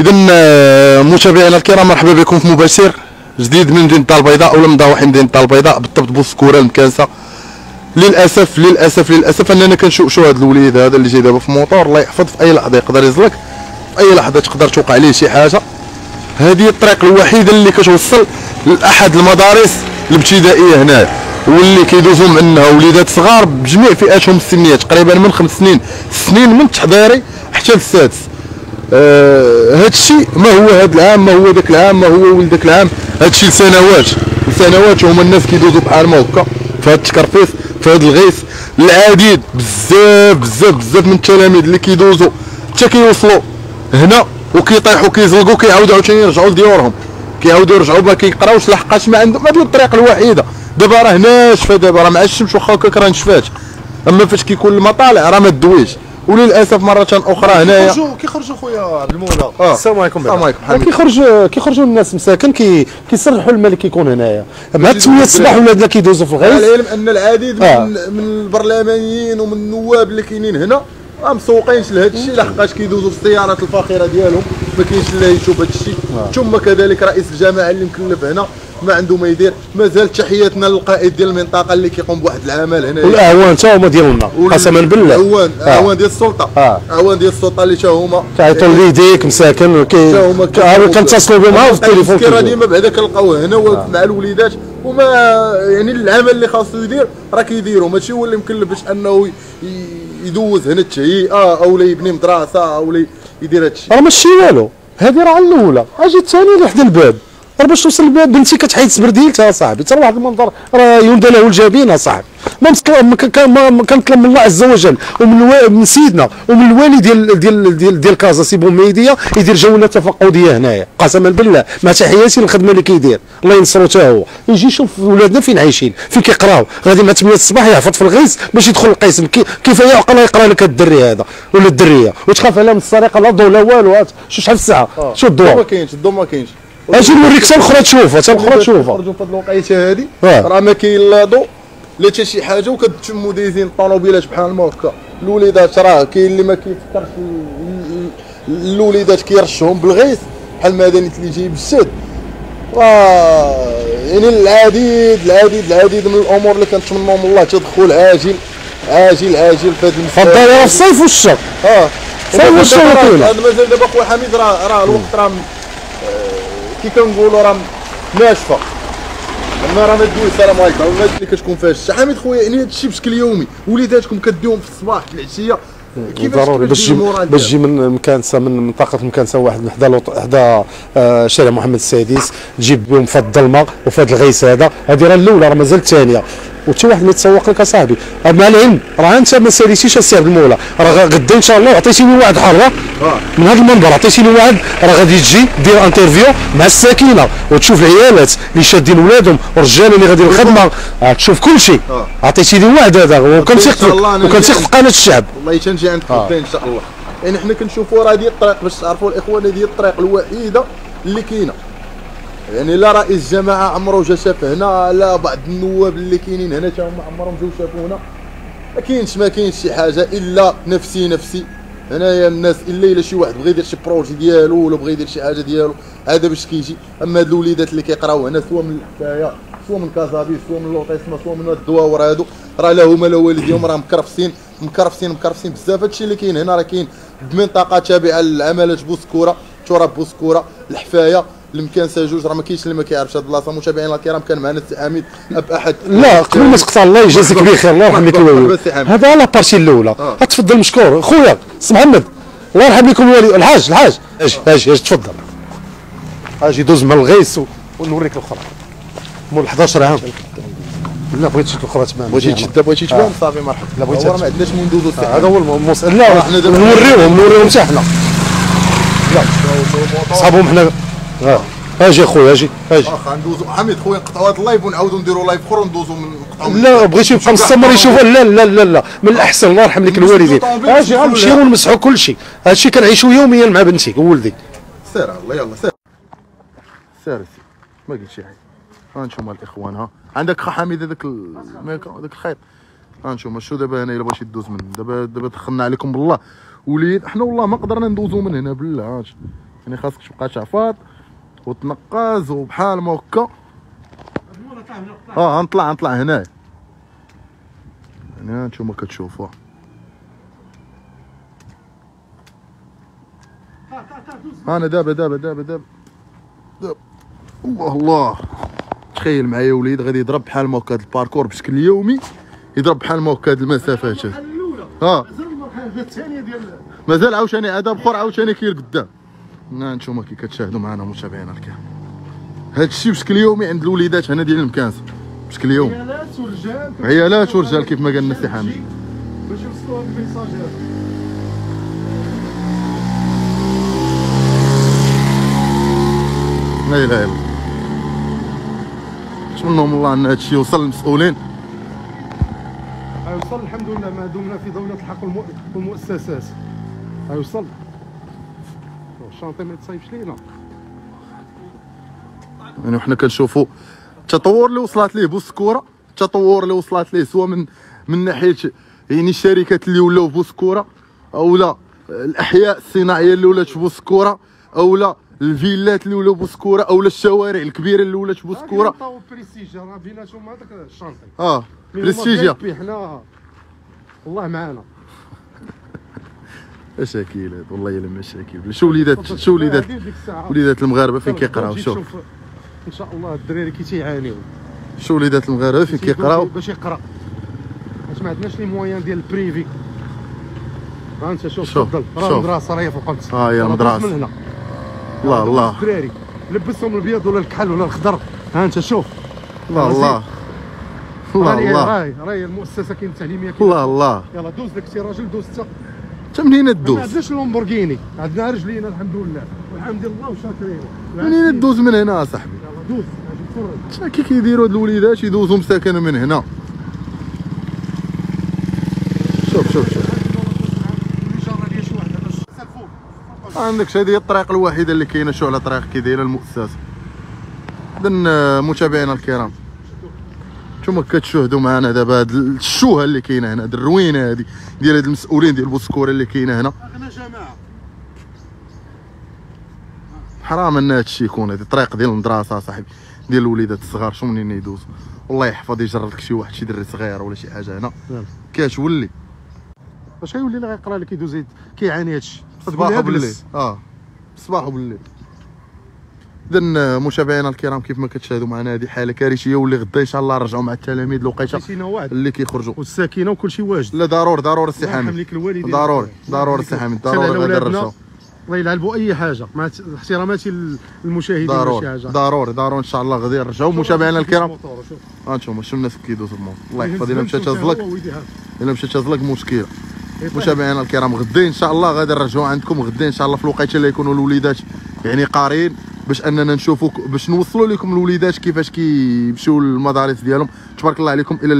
اذا آه، متابعينا الكرام مرحبا بكم في مباشر. جديد من مدينه الدار البيضاء ولا مضاوحين مدينه الدار البيضاء بالضبط بوسكوره المكانسه للأسف للأسف للأسف أننا كنشوفوا هذا الوليد هذا اللي جاي دابا في موطور الله يحفظ في أي لحظة يقدر يزلق في أي لحظة تقدر توقع عليه شي حاجة. هذه الطريق الوحيده اللي كتوصل لأحد المدارس الابتدائية هنا واللي كيدوزوا منها وليدات صغار بجميع فئاتهم السنية تقريبا من خمس سنين سنين من التحضيري حتى للسادس آه هذا الشيء ما هو هذا العام ما هو ذاك العام ما هو ولد ذاك العام هذا الشيء لسنوات. لسنوات هما الناس كيدوزوا بحال ما هكا في هذا التكرفيس في هذا الغيث العديد بزاف بزاف بزاف من التلاميذ اللي كيدوزوا حتى كيوصلوا هنا وكيطيحوا كيزلقوا كيعاودوا عاوتاني يرجعوا لديورهم. كيعاودوا يرجعوا ما كيقراوش لحقاش ما عندهم هذه الطريق الوحيدة. دابا راه ناشفه دابا راه مع الشمس واخا هكاك راه نشفات أما فاش كيكون المطالع راه ما تدويش. وللأسف مرة أخرى هنايا. كيخرجوا كيخرجوا خويا عبد المولى. آه. السلام عليكم السلام عليكم،. كيخرج كيخرجوا الناس مساكن كي كيسرحوا الماء اللي كيكون هنايا. مع 8 الصباح ولادنا كيدوزوا في على الغيث العلم أن العديد آه. من من البرلمانيين ومن النواب اللي كاينين هنا ما مسوقينش لهذا الشيء لحقاش كيدوزوا في السيارات الفاخره ديالهم. ما كاينش اللي يشوف هذا الشيء. ثم كذلك رئيس الجماعة اللي مكلف هنا. ما عنده ما يدير. مازال تحياتنا للقائد ديال المنطقة اللي كيقوم بواحد العمل هنا والاعوان حتى هما ديالنا قسما بالله. اعوان آه. اعوان ديال السلطة. آه. اعوان ديال السلطة اللي تا هما. كيعيطوا ليديك مساكن كي كي- كنتصلوا بهم في التليفون التذكره كيجيو. ديما بعدا كنلقاوه هنا واقف مع الوليدات. وما يعني العمل اللي خاصو يدير راه كيديرو ماشي هو اللي مكلف باش أنه يدوز هنا التهيئه أو لا يبني مدرسة أو لا يدير هذا الشيء. راه ماشي والو. هذه راه الأولى. أجي الثانية اللي حدا الباب. راه باش توصل بنتي كتحيد سبرديلتها صاحبي. ترى واحد المنظر راه يندى له الجبين اصاحبي ما كنطلب من الله عز وجل ومن من سيدنا ومن الوالي ديال ديال ديال ديال كازا سي امهيدية يدير جولة تفقدية هنايا. قسما بالله مع تحياتي للخدمه اللي كيدير. الله ينصرو حتى هو. يجي يشوف ولادنا فين عايشين فين كيقراو. غادي مع 8 الصباح يعفط في الغيس باش يدخل القسم. كي كيف يعقل يقرأ لك الدري هذا ولا الدرية؟ وتخاف عليها من السرقة لا ضوء لا والو هات. شو شحال الساعة؟ شو الضوء؟ ما كاينش الضوء ما كاينش. أجي نوريك حتى الاخرى تشوفها حتى الاخرى تشوفها. خرجوا في هذه الوقيته هذه. راه ما كاين لا ضوء لا حتى شي حاجة وكتشموا دايزين الطوموبيلات بحال ما هكا. الوليدات راه كاين اللي ما كيفكرش ال- ال- الوليدات كيرشهم بالغيث بحال المدني اللي جاي بالسد. راه يعني العديد العديد العديد من الأمور اللي كنتمنوا من الله تدخل عاجل عاجل عاجل في هذه راه في الصيف والشتاء. آه كله. هذا مازال دابا خويا حميد راه راه الوقت راه كي كنقولوا راه ناشفه اما راه ما تدوي السلام عليكم الناس اللي كتكون فيها الشتا حميد خويا يعني هذا الشيء بشكل يومي وليداتكم كديهم في الصباح في العشيه ضروري باش باش تجي من مكانسه من منطقه مكانسه واحد من حدا حدا آه، شارع محمد السادس تجيب بهم في الظلمه وفي هذا الغيث هذا هذه راه الاولى راه مازال الثانية وحتى واحد ما يتسوق لك أصاحبي. مع العلم راه أنت ما ساليتيش السي عبد المولى راه غدا إن شاء الله عطيتيني واحد حره من هذا المنبر عطيتيني واحد راه غادي تجي دير interview مع الساكنة. وتشوف العيالات اللي شادين ولادهم والرجال اللي غادي الخدمة. آه، تشوف كل شيء. آه. عطيتيني واحد هذا. وكنثق أنا وكنثق في قناة الشعب. والله تنجي عندك آه. غدا إن شاء الله. يعني حنا كنشوفوا راه هذه الطريق باش تعرفوا الإخوان هذه الطريق الوحيدة اللي كاينة. يعني لا رئيس جماعة عمره جا شاف هنا لا بعض النواب اللي كاينين هنا تا هما عمرهم جاو شافوا هنا. ما كاينش ما كاينش شي حاجة إلا نفسي نفسي. هنايا الناس إلا إلا شي واحد بغى يدير شي projet ديالو ولا بغى يدير شي حاجة ديالو هذا باش كيجي. أما هاد الوليدات اللي كيقراو هنا سواء من الحكاية سواء من كازابي سواء من لوطيسما سواء من الدواور هادو راه لا هما لا والديهم راه مكرفسين مكرفسين مكرفسين بزاف. هادشي اللي كاين هنا راه كاين بمنطقة تابعة للعمالات بوسكورة تراب بوسكورة الحفاية. المكانسه جوج راه ما كاينش اللي ما كيعرفش هاد البلاصه متابعينا الكرام كان معنا السي حميد اب احد لا قبل ما تقطع الله يجازيك بخير الله يرحم لك الوالد. هذا لا بارتي الاولى آه. تفضل مشكور خويا سي محمد الله يرحم لكم الوالد الحاج الحاج أجي أجي أجي تفضل أجي دوز من الغيث و- ونوريك الاخرى مول 11 عام لا بغيت شي الاخرى تبان بغيتي تشد بغيتي تبان صافي مرحبا لا بغيت هو راه ما عندناش من ندوزو السي هذا هو الموس لا نوريهم نوريهم حتى حنا لا صحابهم حنا آه أجي اخويا أجي أجي واخا ندوزو. حميد خويا نقطعوا هذا ال live ونعاودوا نديروا live اخر وندوزو من لا بغيتي يبقى مستمر يشوف لا لا لا لا. من الأحسن الله يرحم لك الوالدين. أجي غنمشيو. ونمسحوا كل شيء. هذا الشيء كنعيشوا يوميا مع بنتي وولدي سير الله يلا سير. سير سي. ما قلت شي حاجة. ها نشوف الإخوان ها. عندك خا حميد هذاك هذاك الخيط. ها نشوف شو دابا هنا الا بغيتي تدوز من دابا دابا دخلنا عليكم بالله. وليد إحنا والله ما قدرنا ندوزو من هنا بالله. يعني خاصك تبقى تعفاط وتنقز وبحال ما هكا. آه غنطلع غنطلع هنايا هنا نتوما كتشوفوها أنا دابا دابا دابا دابا. دابا الله الله. تخيل معايا وليد غادي يضرب بحال ما هكا هاد الباركور بشكل يومي يضرب بحال ما هكا هاد المسافات الأولى. آه. مازال عاوتاني عاد اخر عاوتاني كاين قدام. ها نتوما كي كتشاهدوا معنا متابعينا الكرام هاد الشيء بشكل يومي عند الوليدات هنا ديال المكانسه بشكل يومي. عيالات ورجال. عيالات ورجال كيف ما قال النسي حامد باش يوصلوا الميساج هذا. لا إله إلا الله. نتمنى من الله أن هادشي يوصل للمسؤولين. غيوصل الحمد لله ما دمنا في دولة الحق والمؤ- والمؤسسات. غيوصل الشانطي ما تصايبش لينا يعني وحنا كنشوفوا التطور اللي وصلت ليه بوسكورة التطور اللي وصلت ليه سواء من من ناحية يعني الشركات اللي ولاو بوسكورة أو لا الأحياء الصناعية اللي ولات في بوسكورة أو لا الفيلات اللي ولاو بوسكورة أو لا الشوارع الكبيرة اللي ولات بوسكورة. طاو بريستيج راه بيناتهم هذاك الشانطي. آه بريستيجيا VIP حنا والله معانا. مشاكل هاد والله إلا مشاكل. شو وليدات شو وليدات. وليدات المغاربة فين كيقراو؟ شوف. إن شاء الله الدراري كي تيعانيو شو وليدات المغاربة فين كيقراو؟ باش يقرأ. ما عندناش لي مويان ديال البريفي ها أنت شوف تفضل. راه. المدرسة راهي في القدس. ها هي راه المدرسة. دوز من هنا. الله الله. الدراري. لبسهم الأبيض ولا الكحل ولا الخضر. ها أنت شوف. الله الله. الله الله. راهي راهي المؤسسة كاين التعليمية الله الله. يلا دوز لك سي راجل دوز انت منين ما تدوز عندناش اللومبورغيني عندنا رجلينا الحمد لله. والحمد لله وشاكرين. منين تدوز من هنا صاحبي؟ دوز نتفرج شا كي كيديروا هاد الوليدات يدوزوا مساكن من هنا. شوف شوف شوف. عندك هذه هي الطريقة الوحيده اللي كاينة شو على طريق كي دايره المؤسسة؟ اذا متابعينا الكرام. نتوما كتشاهدوا معنا دابا هاد الشوهه اللي كاينة هنا؟ هاد الروينه هادي ديال هاد المسؤولين ديال بوسكوره اللي كاينة هنا. جماعة حرام إن هادشي يكون هادي. الطريق ديال المدرسة صاحبي ديال الوليدات الصغار شو منين يدوز؟ والله يحفظ يجرب لك شي واحد شي دري صغير ولا شي حاجة هنا. يلا. كتولي باش غيولي لا غيقرا لك يدوز يد- كيعاني هادشي صباح وبالليل. آه. صباح وبالليل. اذا متابعينا الكرام كيف ما كتشاهدوا معنا هذه حالة كارثية واللي غدا إن شاء الله نرجعوا مع التلاميذ الوقيته اللي كيخرجوا. والساكنة وكل شيء واجد. لا ضروري ضروري السي حامد. ضروري ضروري السي حامد ضروري غادي نرجعوا. الله يلعبوا أي حاجة. مع احتراماتي للمشاهدين ضروري ضروري ضروري إن شاء الله غادي نرجعوا. متابعينا الكرام. شوف. ها أنتم شوف الناس كيدوزوا الموت الله يحفظ. إلا مشات هذا. إلا مشات تزلق مشكلة. يطيح. متابعينا الكرام غدا إن شاء الله غادي نرجعوا عندكم غدا إن شاء الله في الوقيته اللي يكونوا الوليدات يعني قارين. باش اننا نشوفوا باش نوصلوا لكم الوليدات كيفاش كيمشيو للمدارس ديالهم. تبارك الله عليكم إلى اللقاء.